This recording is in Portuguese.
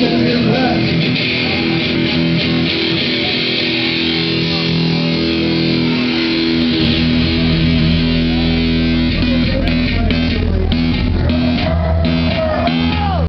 can be.